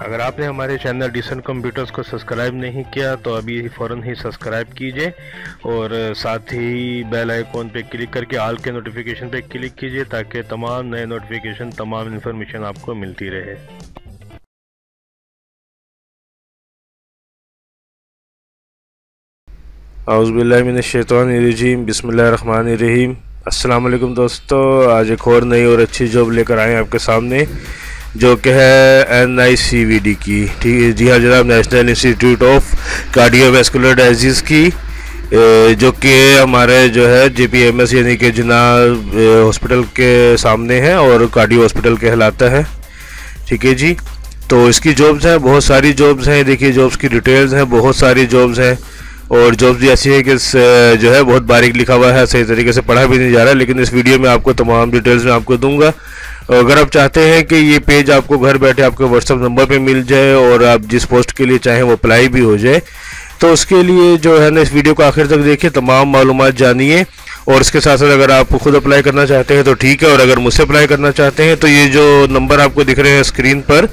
अगर आपने हमारे चैनल डिसन कंप्यूटर्स को सब्सक्राइब नहीं किया तो अभी फ़ौरन ही सब्सक्राइब कीजिए और साथ ही बेल आइकॉन पे क्लिक करके आल के नोटिफिकेशन पे क्लिक कीजिए ताकि तमाम नए नोटिफिकेशन, तमाम इन्फॉर्मेशन आपको मिलती रहे। आउज़बिल्लिनशैतरजीम बसमीम अल्लाम दोस्तों, आज एक और नई और अच्छी जॉब लेकर आए हैं आपके सामने। जो कि है N I C V D की, ठीक है? जी हाँ जनाब national institute of cardiovascular diseases की जो कि हमारे जो है जे पी एम एस यानी कि जना हॉस्पिटल के सामने है और कार्डियो हॉस्पिटल कहलाता है, ठीक है जी? तो इसकी जॉब्स हैं, बहुत सारी जॉब्स हैं, देखिए जॉब्स की डिटेल्स हैं, बहुत सारी जॉब्स हैं, और जॉब्स भी ऐसी है कि जो है बहुत बारीक लिखा हुआ है, सही तरीके से पढ़ा भी नहीं जा रहा है, लेकिन इस वीडियो में आपको तमाम डिटेल्स में आपको दूँगा। अगर आप चाहते हैं कि ये पेज आपको घर बैठे आपके व्हाट्सअप नंबर पे मिल जाए और आप जिस पोस्ट के लिए चाहें वो अप्लाई भी हो जाए तो उसके लिए जो है ना, इस वीडियो को आखिर तक देखिए, तमाम मालूम जानिए। और इसके साथ साथ अगर आप खुद अप्लाई करना चाहते हैं तो ठीक है, और अगर मुझसे अप्लाई करना चाहते हैं तो ये जो नंबर आपको दिख रहे हैं स्क्रीन पर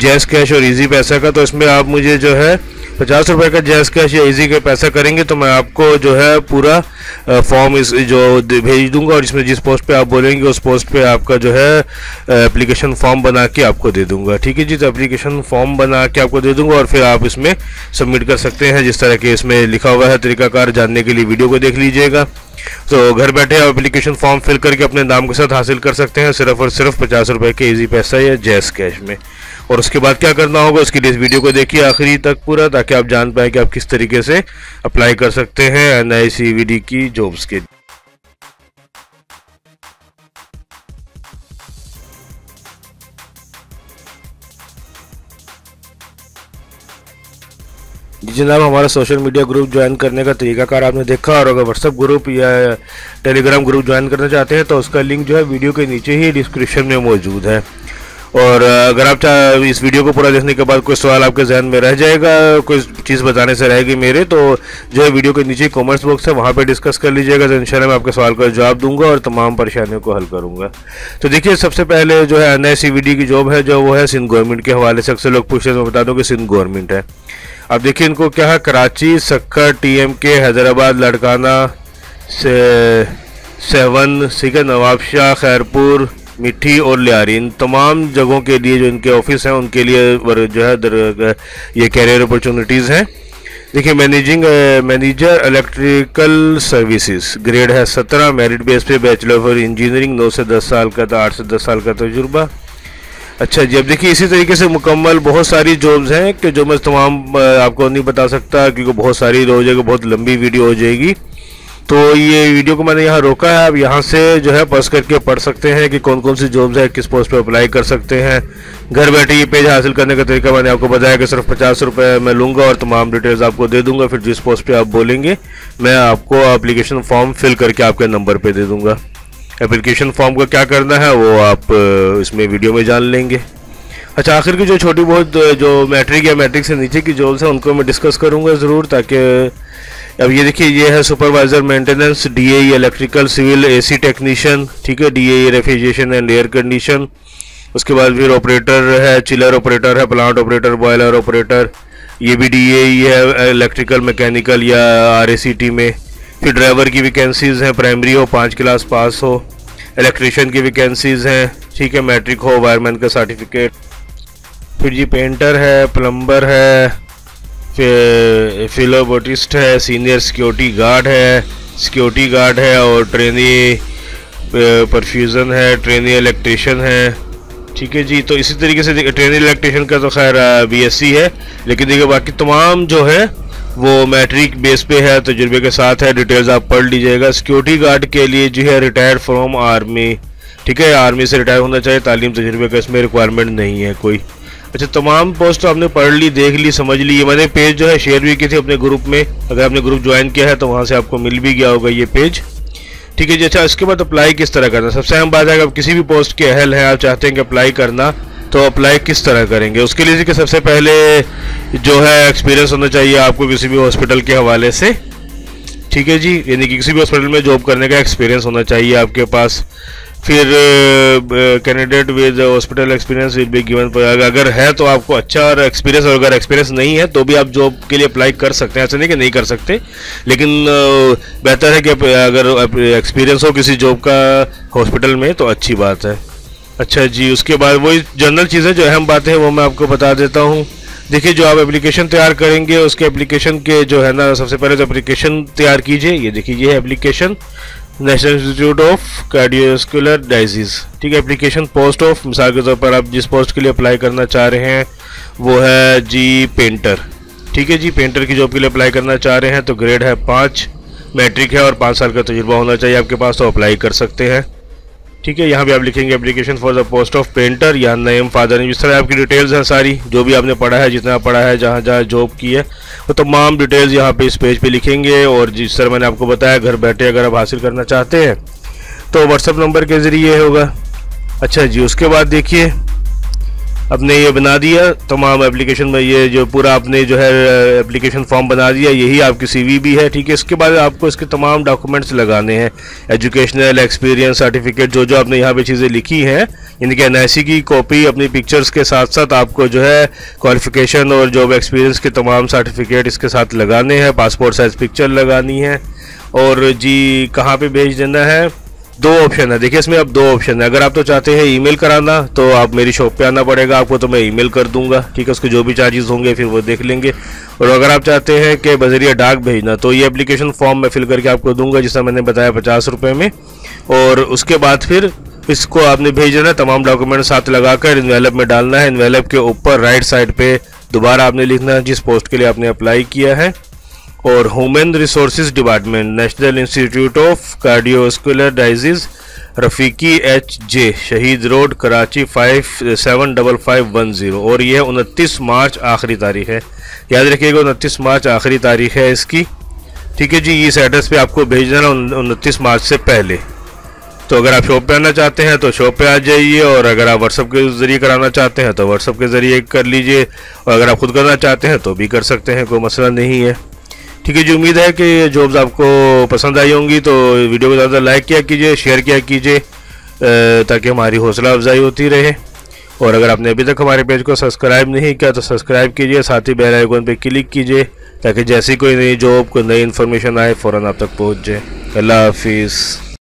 जैस कैश और इजी पैसा का तो इसमें आप मुझे जो है पचास रुपए का जैस कैश या इजी का पैसा करेंगे तो मैं आपको जो है पूरा फॉर्म इस, जो भेज दूँगा और इसमें जिस पोस्ट पे आप बोलेंगे, उस पोस्ट पे आपका जो है एप्लीकेशन फॉर्म बना के आपको दे दूँगा। ठीक है जी? तो एप्लीकेशन फॉर्म बना के आपको दे दूँगा और फिर आप इसमें सबमिट कर सकते हैं, जिस तरह के इसमें लिखा हुआ है, तरीकाकार जानने के लिए वीडियो को देख लीजिएगा। तो घर बैठे आप एप्लीकेशन फॉर्म फिल करके अपने नाम के साथ हासिल कर सकते हैं, सिर्फ़ और सिर्फ़ पचास रुपए के इजी पैसा या जैस कैश में। और उसके बाद क्या करना होगा, उसके लिए इस वीडियो को देखिए आखिरी तक पूरा, ताकि आप जान पाए कि आप किस तरीके से अप्लाई कर सकते हैं एन आई की जॉब्स के जी जनाब, हमारा सोशल मीडिया ग्रुप ज्वाइन करने का तरीकाकार आपने देखा, और अगर व्हाट्सअप ग्रुप या टेलीग्राम ग्रुप ज्वाइन करना चाहते हैं तो उसका लिंक जो है वीडियो के नीचे ही डिस्क्रिप्शन में मौजूद है। और अगर आप इस वीडियो को पूरा देखने के बाद कोई सवाल आपके जहन में रह जाएगा, कोई चीज़ बताने से रहेगी मेरे तो जो है वीडियो के नीचे कमेंट्स बॉक्स है, वहाँ पे डिस्कस कर लीजिएगा तो इंशाल्लाह मैं आपके सवाल का जवाब दूँगा और तमाम परेशानियों को हल करूँगा। तो देखिए, सबसे पहले जो है एन की जॉब है, जो वो है सिंध गवर्नमेंट के हवाले से, अक्सर लोग पूछते हैं, मैं बता दूँ कि सिंध गवर्नमेंट है। अब देखिए, इनको क्या है, कराची, सक्कर टी हैदराबाद, लड़काना, से, सेवन, ठीक है नवाबशाह खैरपुर मिट्टी और लियारी, इन तमाम जगहों के लिए जो इनके ऑफ़िस हैं, उनके लिए जो है ये कैरियर अपॉर्चुनिटीज़ हैं। देखिए managing manager electrical services grade है सत्रह मेरिट बेस पे बैचलर ऑफ़ इंजीनियरिंग नौ से दस साल का था, आठ से दस साल का तजुर्बा। अच्छा जी, अब देखिए, इसी तरीके से मुकम्मल बहुत सारी जॉब्स हैं, कि जो मैं तमाम आपको नहीं बता सकता, क्योंकि बहुत सारी हो जाएगी बहुत लंबी वीडियो हो जाएगी। तो ये वीडियो को मैंने यहाँ रोका है। आप यहाँ से जो है पस करके पढ़ सकते हैं कि कौन कौन सी जॉब्स है, किस पोस्ट पे अप्लाई कर सकते हैं। घर बैठे ये पेज हासिल करने का तरीका मैंने आपको बताया कि सिर्फ़ पचास रुपये मैं लूँगा और तमाम डिटेल्स आपको दे दूँगा, फिर जिस पोस्ट पर आप बोलेंगे, मैं आपको अप्लीकेशन फॉर्म फिल करके आपके नंबर पर दे दूँगा। एप्लीकेशन फॉर्म का क्या करना है, वो आप इसमें वीडियो में जान लेंगे। अच्छा आखिर की जो छोटी बहुत जो मैट्रिक या मैट्रिक से नीचे की जॉब्स हैं, उनको मैं डिस्कस करूँगा ज़रूर ताकि अब ये देखिए, ये है supervisor maintenance DAE electrical civil AC technician ठीक है? DAE refrigeration and air condition उसके बाद फिर ऑपरेटर है चिलर ऑपरेटर है प्लांट ऑपरेटर बॉयलर ऑपरेटर ये भी डीएई है इलेक्ट्रिकल मैकेनिकल या आरएसीटी में. फिर ड्राइवर की वैकेंसीज हैं प्राइमरी हो, पाँच क्लास पास हो. इलेक्ट्रिशियन की वैकेंसीज हैं, ठीक है? मैट्रिक हो वायरमैन का सर्टिफिकेट फिर जी पेंटर है प्लम्बर है फिलोबोटिस्ट है सीनियर सिक्योरिटी गार्ड है सिक्योरिटी गार्ड है और ट्रेनी परफ्यूज़न है ट्रेनी इलेक्ट्रिशियन है। ठीक है जी तो इसी तरीके से ट्रेनी इलेक्ट्रिशियन का तो खैर बीएससी है, लेकिन देखिए बाकी तमाम जो है, वो मैट्रिक बेस पे है, तजुर्बे के साथ है डिटेल्स आप पढ़ लीजिएगा। सिक्योरिटी गार्ड के लिए जो है रिटायर्ड फ्रॉम आर्मी ठीक है आर्मी से रिटायर होना चाहिए, तालीम तजुर्बे का इसमें रिक्वायरमेंट नहीं है कोई। अच्छा तमाम पोस्ट आपने पढ़ ली, देख ली, समझ ली। ये मैंने पेज जो है शेयर भी की थी अपने ग्रुप में। अगर आपने ग्रुप ज्वाइन किया है तो वहाँ से आपको मिल भी गया होगा ये पेज ठीक है जी अच्छा इसके बाद अप्लाई किस तरह करना? सबसे अहम बात है, अगर किसी भी पोस्ट के अहल हैं, आप चाहते हैं कि अप्लाई करना तो अप्लाई किस तरह करेंगे? उसके लिए कि सबसे पहले जो है एक्सपीरियंस होना चाहिए आपको किसी भी हॉस्पिटल के हवाले से। ठीक है जी, यानी कि किसी भी हॉस्पिटल में जॉब करने का एक्सपीरियंस होना चाहिए आपके पास। फिर candidate with hospital experience will be given अगर है तो आपको अच्छा और एक्सपीरियंस और अगर एक्सपीरियंस नहीं है तो भी आप जॉब के लिए अप्लाई कर सकते हैं। ऐसा नहीं कि नहीं कर सकते, लेकिन बेहतर है कि अगर एक्सपीरियंस हो किसी जॉब का हॉस्पिटल में तो अच्छी बात है। अच्छा जी, उसके बाद वही जनरल चीज़ें जो अहम बातें हैं वो मैं आपको बता देता हूँ। देखिए, जो आप एप्लीकेशन तैयार करेंगे, उसके एप्लीकेशन के जो है ना, सबसे पहले तो एप्लीकेशन तैयार कीजिए। ये देखिए, ये है application national institute of cardiovascular diseases ठीक है एप्लीकेशन पोस्ट ऑफ़ मिसाल के तौर पर आप जिस पोस्ट के लिए अप्लाई करना चाह रहे हैं, वो है जी पेंटर ठीक है जी पेंटर की जॉब के लिए अप्लाई करना चाह रहे हैं तो ग्रेड है पाँच मैट्रिक है और पाँच साल का तजुर्बा होना चाहिए, आपके पास तो अप्लाई कर सकते हैं। ठीक है, यहाँ भी आप लिखेंगे application for the post of painter या नेम फादर नेम जिस तरह आपकी डिटेल्स हैं सारी, जो भी आपने पढ़ा है, जितना पढ़ा है, जहाँ जहाँ जॉब की है, वो तमाम डिटेल्स यहाँ पे इस पेज पे लिखेंगे, और जिस तरह मैंने आपको बताया, घर बैठे अगर आप हासिल करना चाहते हैं तो व्हाट्सअप नंबर के ज़रिए होगा। अच्छा जी, उसके बाद देखिए आपने ये बना दिया, तमाम एप्लीकेशन में ये जो पूरा आपने जो है एप्लीकेशन फॉर्म बना दिया, यही आपकी सीवी भी है, ठीक है? इसके बाद आपको इसके तमाम डॉक्यूमेंट्स लगाने हैं एजुकेशनल एक्सपीरियंस सर्टिफिकेट जो जो आपने यहाँ पे चीज़ें लिखी हैं यानी कि एन की कॉपी अपनी पिक्चर्स के साथ साथ आपको जो है क्वालिफिकेशन और जॉब एक्सपीरियंस के तमाम सर्टिफिकेट इसके साथ लगाने हैं पासपोर्ट साइज़ पिक्चर लगानी है, और जी कहाँ पर भेज देना है? दो ऑप्शन है। देखिए, इसमें अब दो ऑप्शन है। अगर आप तो चाहते हैं ईमेल कराना तो आप मेरी शॉप पे आना पड़ेगा। आपको तो मैं ईमेल कर दूँगा, ठीक है? उसके जो भी चार्जेस होंगे, फिर वो देख लेंगे। और अगर आप चाहते हैं कि बजरिया डाक भेजना तो ये एप्लीकेशन फॉर्म मैं फिल करके आपको दूँगा जिसका मैंने बताया पचास रुपये में। और उसके बाद फिर इसको आपने भेज देना तमाम डॉक्यूमेंट साथ लगाकर इन्वेलप में डालना है। इन्वेलप के ऊपर राइट साइड पे दोबारा आपने लिखना है, जिस पोस्ट के लिए आपने अप्लाई किया है। और human resource department national institute of cardiovascular diseases Rafiqui H J Shaheed road Karachi five seven double five one zero और यह उनतीस मार्च आखिरी तारीख है। याद रखिएगा, उनतीस मार्च आखिरी तारीख है इसकी। ठीक है जी, इस एड्रेस पे आपको भेज देना उनतीस मार्च से पहले। तो अगर आप शॉप पे आना चाहते हैं तो शॉप पे आ जाइए और अगर आप व्हाट्सअप के ज़रिए कराना चाहते हैं तो व्हाट्सअप के ज़रिए कर लीजिए। और अगर आप खुद करना चाहते हैं तो भी कर सकते हैं, कोई मसला नहीं है। ठीक है जी, उम्मीद है कि ये जॉब्स आपको पसंद आई होंगी तो वीडियो को ज़्यादा लाइक किया कीजिए शेयर किया कीजिए ताकि हमारी हौसला अफजाई होती रहे। और अगर आपने अभी तक हमारे पेज को सब्सक्राइब नहीं किया तो सब्सक्राइब कीजिए, साथ ही बेल आइकन पर क्लिक कीजिए, ताकि जैसी कोई नई जॉब कोई नई इन्फॉर्मेशन आए, फ़ौरन आप तक पहुँच जाए। अल्लाह हाफिज़।